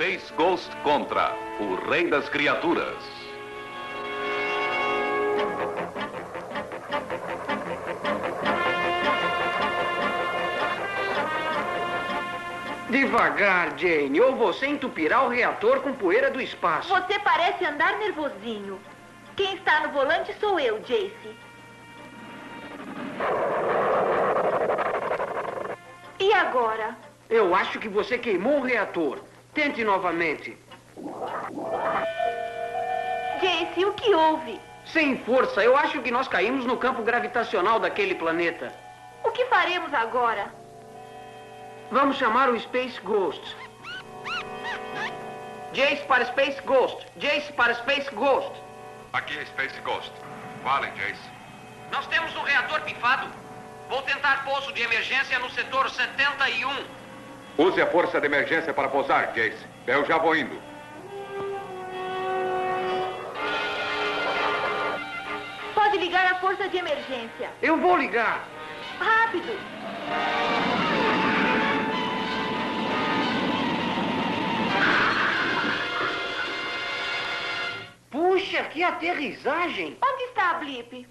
Space Ghost contra o Rei das Criaturas. Devagar, Jane, ou você entupirá o reator com poeira do espaço. Você parece andar nervosinho. Quem está no volante sou eu, Jace. E agora? Eu acho que você queimou o reator. Tente novamente. Jace, o que houve? Sem força, eu acho que nós caímos no campo gravitacional daquele planeta. O que faremos agora? Vamos chamar o Space Ghost. Jace para Space Ghost. Jace para Space Ghost. Aqui é Space Ghost. Falem, Jace. Nós temos um reator pifado. Vou tentar pouso de emergência no setor 71. Use a força de emergência para pousar, Jace. Eu já vou indo. Pode ligar a força de emergência. Eu vou ligar. Rápido! Puxa, que aterrissagem! Onde está a Blip?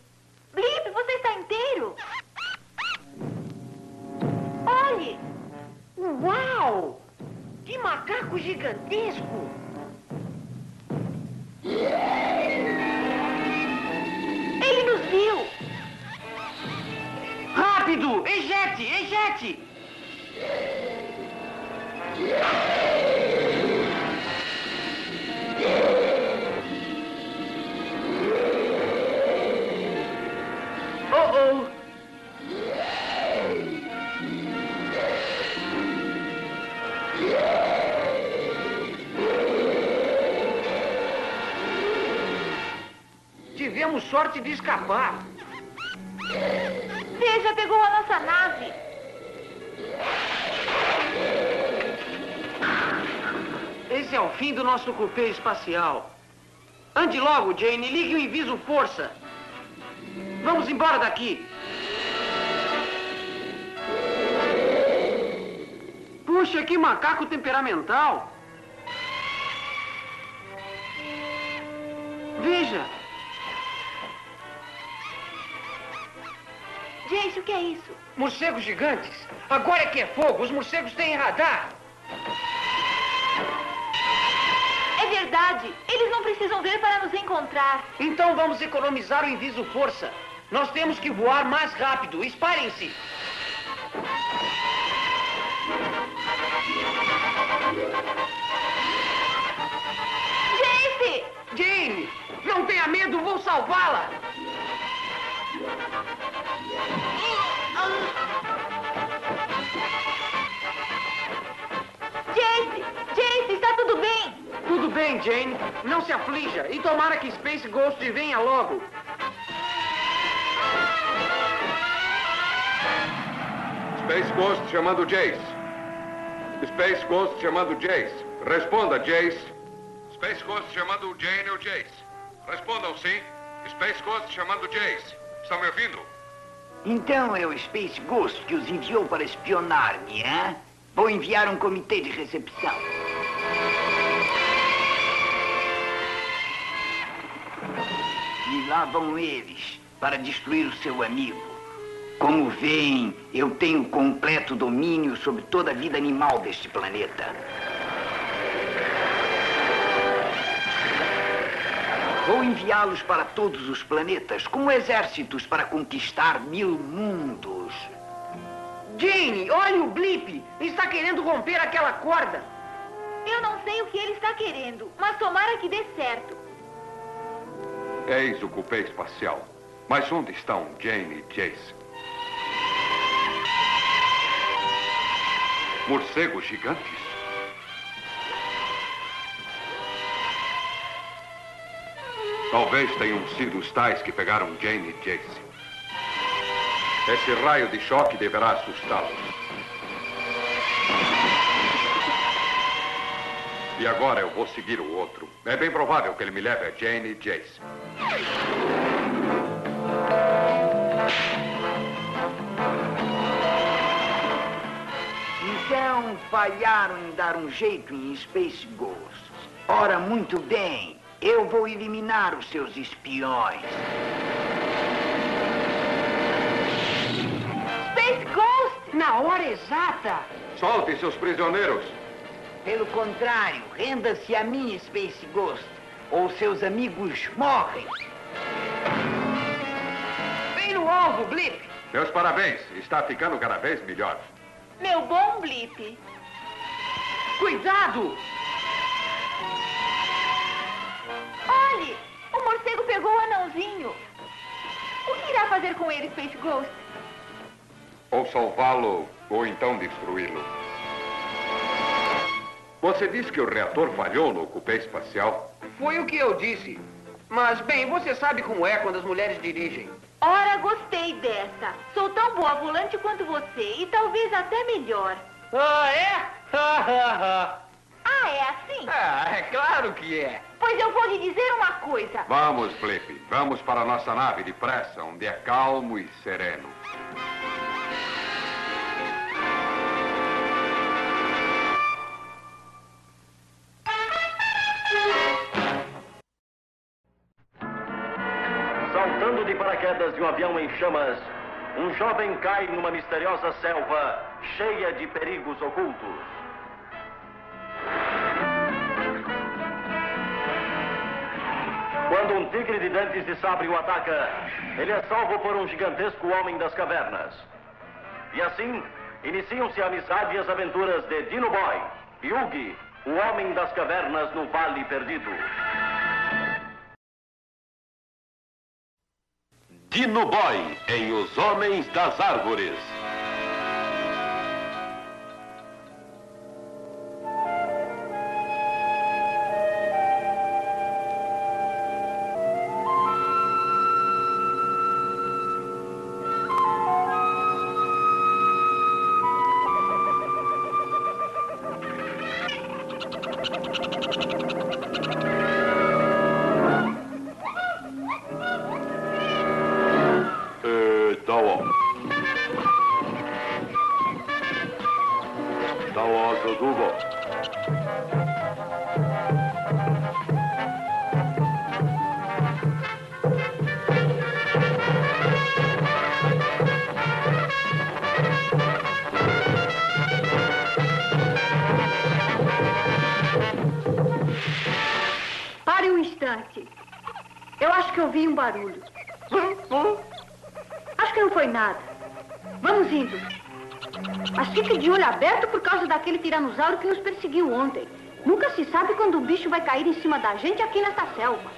Blip, você está inteiro? Olhe! Uau! Que macaco gigantesco! Ele nos viu! Rápido! Ejete! Ejete! Sorte de escapar. Veja, pegou a nossa nave. Esse é o fim do nosso cupê espacial. Ande logo, Jane. Ligue o Inviso Força. Vamos embora daqui. Puxa, que macaco temperamental. Veja. Jace, o que é isso? Morcegos gigantes. Agora é que é fogo. Os morcegos têm radar. É verdade. Eles não precisam ver para nos encontrar. Então vamos economizar o Inviso Força. Nós temos que voar mais rápido. Espalhem-se. Jace! Jane, não tenha medo. Vou salvá-la. Jace! Jace, está tudo bem? Tudo bem, Jane. Não se aflija. E tomara que Space Ghost venha logo. Space Ghost chamando Jace. Space Ghost chamando Jace. Responda, Jace. Space Ghost chamando Jane ou Jace. Respondam sim. Space Ghost chamando Jace. Estão me ouvindo? Então é o Space Ghost que os enviou para espionar-me, hein? Vou enviar um comitê de recepção. E lá vão eles para destruir o seu amigo. Como veem, eu tenho completo domínio sobre toda a vida animal deste planeta. Vou enviá-los para todos os planetas, como exércitos para conquistar mil mundos. Jane, olhe o Blip. Está querendo romper aquela corda. Eu não sei o que ele está querendo, mas tomara que dê certo. Eis o cupê espacial. Mas onde estão Jane e Jace? Morcegos gigantes? Talvez tenham sido os tais que pegaram Jane e Jace. Esse raio de choque deverá assustá-los. E agora eu vou seguir o outro. É bem provável que ele me leve a Jane e Jace. Então falharam em dar um jeito em Space Ghost. Ora, muito bem. Eu vou eliminar os seus espiões. Space Ghost! Na hora exata! Soltem seus prisioneiros. Pelo contrário, renda-se a mim, Space Ghost, ou seus amigos morrem. Bem no alvo, Blip! Meus parabéns. Está ficando cada vez melhor. Meu bom Blip. Cuidado! Pegou o anãozinho. O que irá fazer com ele, Space Ghost? Ou salvá-lo, ou então destruí-lo. Você disse que o reator falhou no cupê espacial? Foi o que eu disse. Mas, bem, você sabe como é quando as mulheres dirigem. Ora, gostei dessa. Sou tão boa volante quanto você e talvez até melhor. Ah, é? Ah, é assim? ah, é claro que é. Pois eu vou lhe dizer uma coisa. Vamos, Blip. Vamos para a nossa nave depressa, onde é calmo e sereno. Saltando de paraquedas de um avião em chamas, um jovem cai numa misteriosa selva cheia de perigos ocultos. Quando um tigre de dentes de sabre o ataca, ele é salvo por um gigantesco homem das cavernas. E assim, iniciam-se a amizade e as aventuras de Dino Boy e Yugi, o homem das cavernas no Vale Perdido. Dino Boy em Os Homens das Árvores. Vamos indo. Mas fique de olho aberto por causa daquele tiranossauro que nos perseguiu ontem. Nunca se sabe quando um bicho vai cair em cima da gente aqui nesta selva.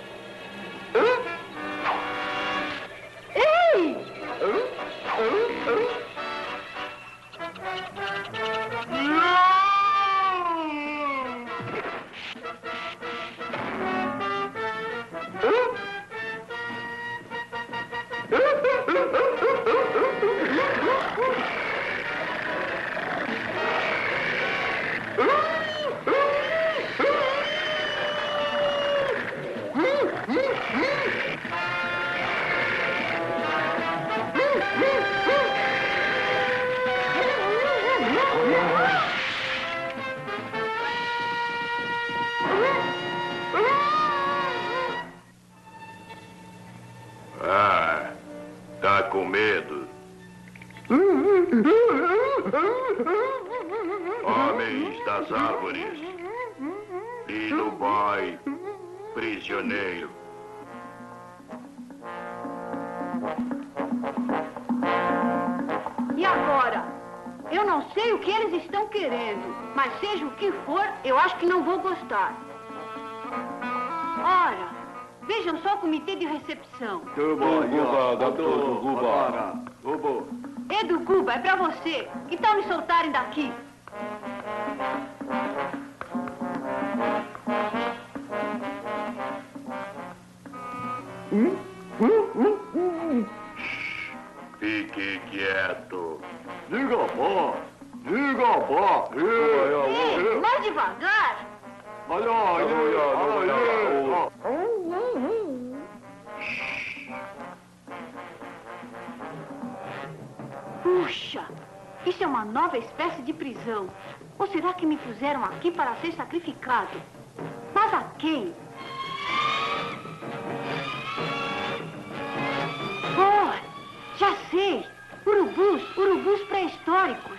Prisioneiro. E agora? Eu não sei o que eles estão querendo, mas seja o que for, eu acho que não vou gostar. Ora, vejam só o comitê de recepção. Edu Cuba, é pra você. Que tal me soltarem daqui? Ei, mais devagar. Puxa, isso é uma nova espécie de prisão. Ou será que me puseram aqui para ser sacrificado? Mas a quem? Oh, já sei. Urubus, urubus pré-históricos.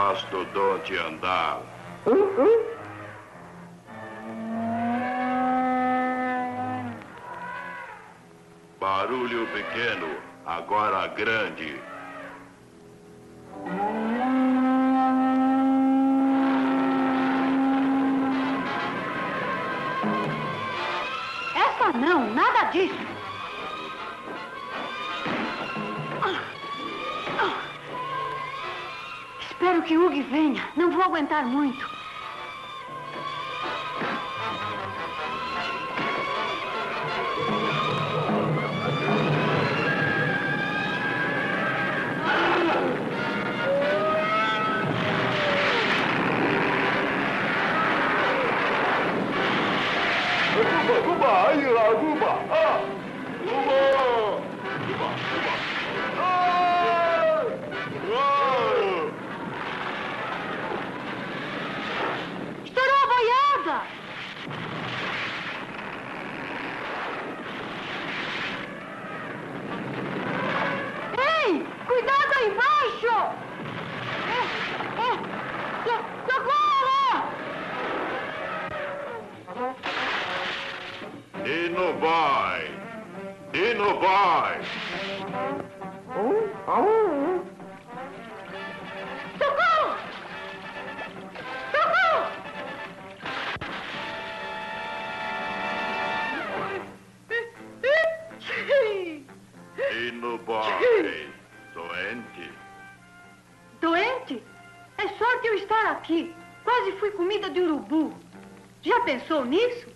Mastodonte andar? Barulho pequeno, agora grande. Essa não, nada disso. Vou aguentar muito. E não vai! E não vai! Socorro! Socorro! Doente! Doente? É sorte eu estar aqui. Quase fui comida de urubu. Já pensou nisso?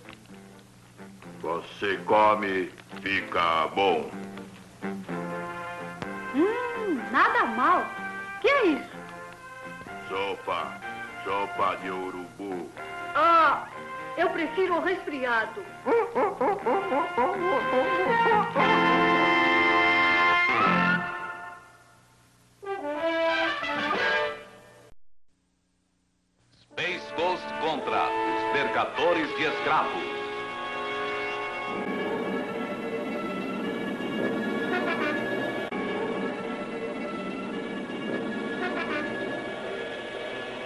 Você come, fica bom. Hum, nada mal. Que é isso? Sopa, sopa de urubu. Ah, eu prefiro o resfriado. Space Ghost contra os Mercadores de Escravos.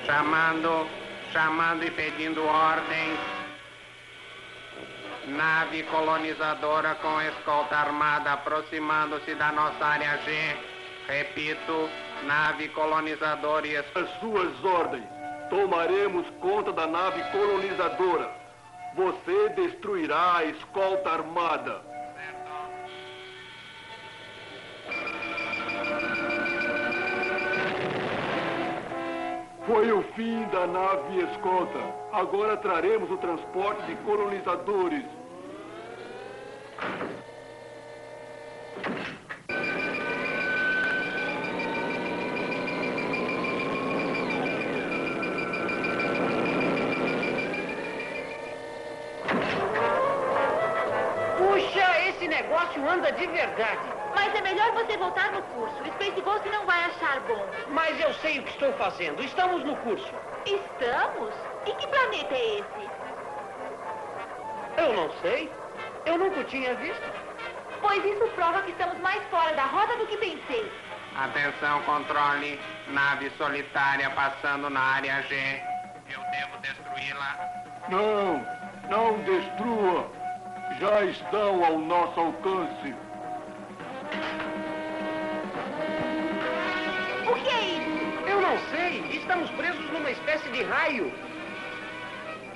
Chamando, chamando e pedindo ordens. Nave colonizadora com escolta armada aproximando-se da nossa área G. Repito, nave colonizadora e es- As suas ordens. Tomaremos conta da nave colonizadora. Você destruirá a escolta armada. Foi o fim da nave escolta. Agora traremos o transporte de colonizadores. Puxa, esse negócio anda de verdade. Mas é melhor você voltar no curso. O Space Ghost não vai achar bom. Mas eu sei o que estou fazendo. Estamos no curso. Estamos? E que planeta é esse? Eu não sei. Eu nunca o tinha visto. Pois isso prova que estamos mais fora da roda do que pensei. Atenção, controle. Nave solitária passando na área G. Eu devo destruí-la. Não, não destrua. Já estão ao nosso alcance. Espécie de raio.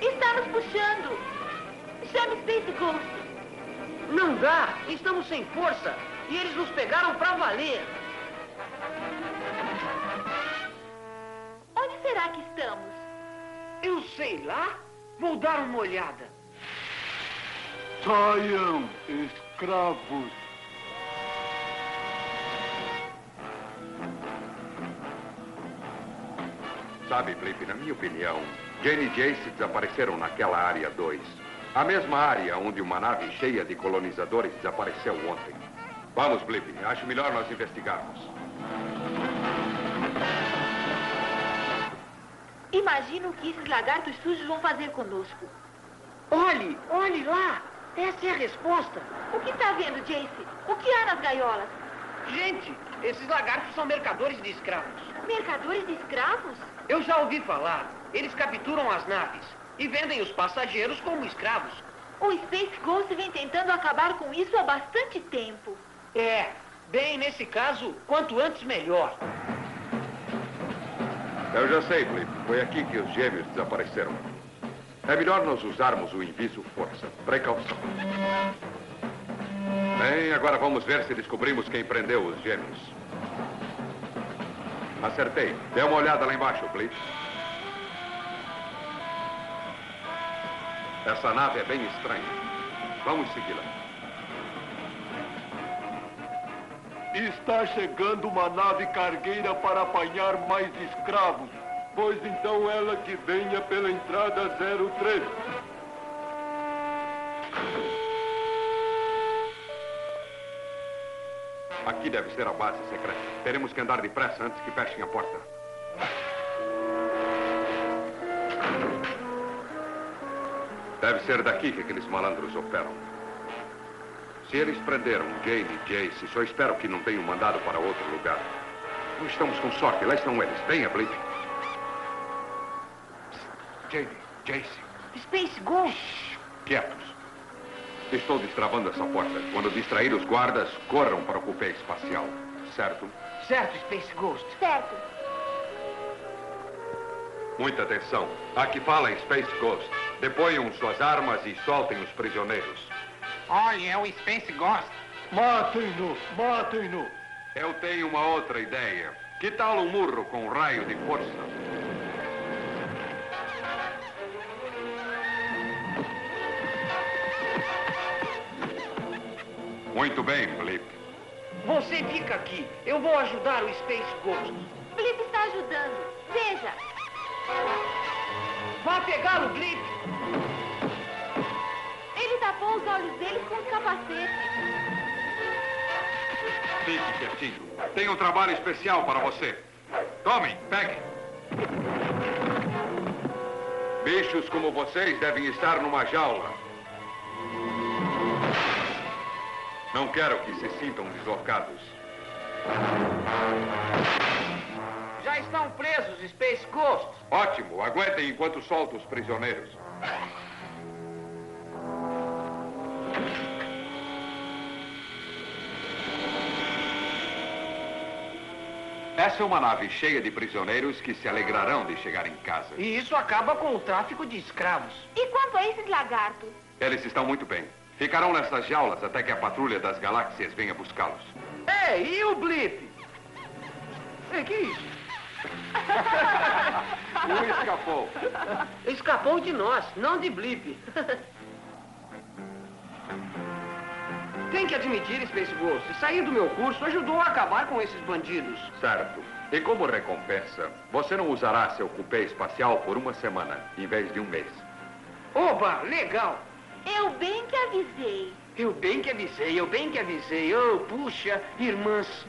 Está nos puxando. Chame Space Ghost. Não dá. Estamos sem força. E eles nos pegaram pra valer. Onde será que estamos? Eu sei lá. Vou dar uma olhada. Saiam, escravos. Sabe, Blip, na minha opinião, Jane e Jace desapareceram naquela área 2. A mesma área onde uma nave cheia de colonizadores desapareceu ontem. Vamos, Blip. Acho melhor nós investigarmos. Imagino o que esses lagartos sujos vão fazer conosco. Olhe, olhe lá. Essa é a resposta. O que está vendo, Jace? O que há nas gaiolas? Gente, esses lagartos são mercadores de escravos. Mercadores de escravos? Eu já ouvi falar. Eles capturam as naves e vendem os passageiros como escravos. O Space Ghost vem tentando acabar com isso há bastante tempo. É, bem, nesse caso, quanto antes melhor. Eu já sei, Blip. Foi aqui que os gêmeos desapareceram. É melhor nós usarmos o Inviso Força. Precaução. Bem, agora vamos ver se descobrimos quem prendeu os gêmeos. Acertei. Dê uma olhada lá embaixo, Blitz. Essa nave é bem estranha. Vamos segui-la. Está chegando uma nave cargueira para apanhar mais escravos. Pois então ela que venha pela entrada 03. Deve ser a base secreta. Teremos que andar depressa antes que fechem a porta. Deve ser daqui que aqueles malandros operam. Se eles prenderam Jane e Jace, só espero que não tenham mandado para outro lugar. Não estamos com sorte. Lá estão eles. Venha, Blip. Jane, Jace. Space Ghost? Quietos. Estou destravando essa porta. Quando distrair os guardas, corram para o cupê espacial. Certo? Certo, Space Ghost. Certo. Muita atenção. Aqui fala Space Ghost. Deponham suas armas e soltem os prisioneiros. Olha, é o Space Ghost. Matem-no, matem-no. Eu tenho uma outra ideia. Que tal um murro com um raio de força? Muito bem, Blip. Você fica aqui. Eu vou ajudar o Space Ghost. Blip está ajudando. Veja. Vá pegá-lo, Blip. Ele tapou os olhos dele com os capacetes. Fique quietinho. Tenho um trabalho especial para você. Tomem, peguem. Bichos como vocês devem estar numa jaula. Não quero que se sintam deslocados. Já estão presos, Space Ghost. Ótimo. Aguentem enquanto solto os prisioneiros. Essa é uma nave cheia de prisioneiros que se alegrarão de chegar em casa. E isso acaba com o tráfico de escravos. E quanto a esses lagartos? Eles estão muito bem. Ficarão nessas jaulas até que a patrulha das galáxias venha buscá-los. Ei, e o Blip? Ei, que isso? Um escapou. Escapou de nós, não de Blip. Tem que admitir, Space Ghost, sair do meu curso ajudou a acabar com esses bandidos. Certo. E como recompensa, você não usará seu cupê espacial por uma semana, em vez de um mês. Oba, legal. Eu bem que avisei. Eu bem que avisei, eu bem que avisei. Oh, puxa, irmãs.